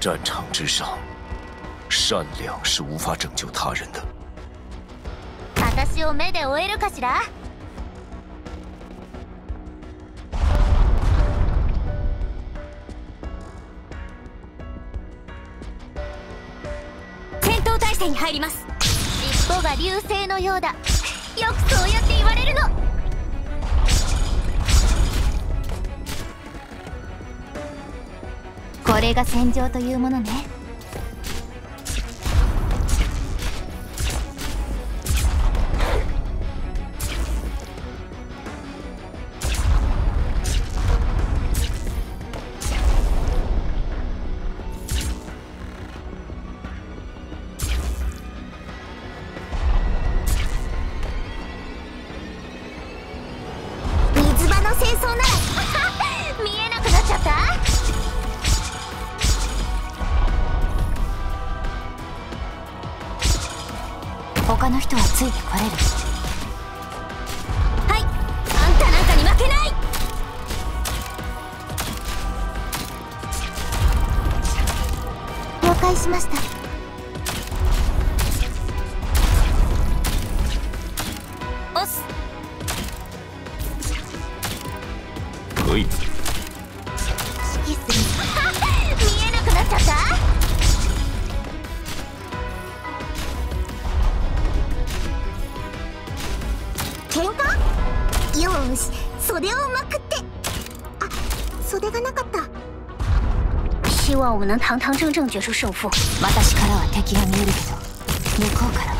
战场之上，善良是无法拯救他人的。私を目で追えるかしら？戦闘態勢に入ります。尻尾が流星のようだ。よくそうやって言われるの。これが戦場というものね。水場の清掃なら。他の人はついてこれる。はい。あんたなんかに負けない。了解しました。押す。可以。息する。見えなくなっちゃった？よーし。袖をまくって。あ袖がなかった。希望我们能堂堂正正决出胜負私からは敵が見えるけど向こうからは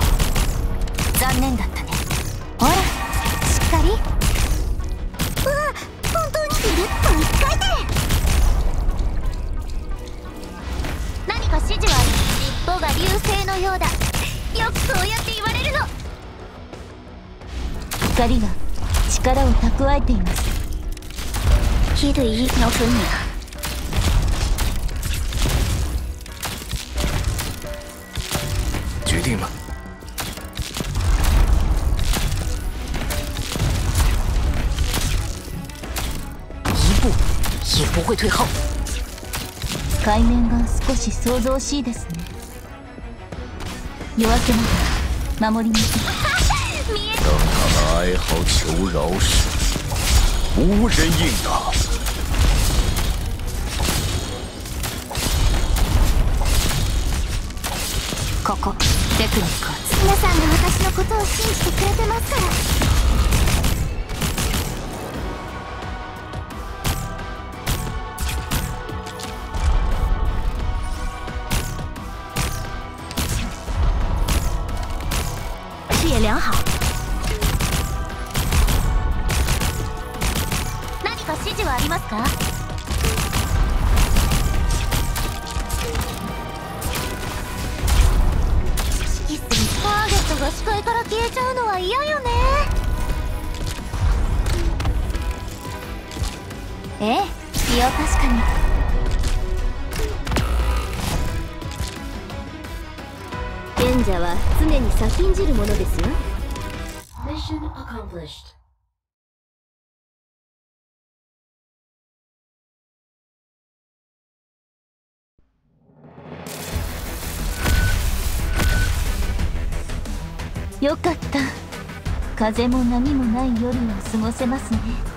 残念だったねほらしっかりうわ本当にぐるっと一回転何か指示は尻尾が流星のようだよくそうやって言われるの光が力を蓄えています一对一瞄准你了决定了。一步也不会退后。海面が少し騒々しいですね夜明けまで守ります見え当他们哀嚎求饶时，无人应答。ここテクニック皆さんが私のことを信じてくれてますから视野良好はありますか？指示するターゲットが視界から消えちゃうのは嫌よね。ええ気を確かに。賢者は常に先んじるものですよ。Mission accomplished. よかった。風も波もない夜を過ごせますね。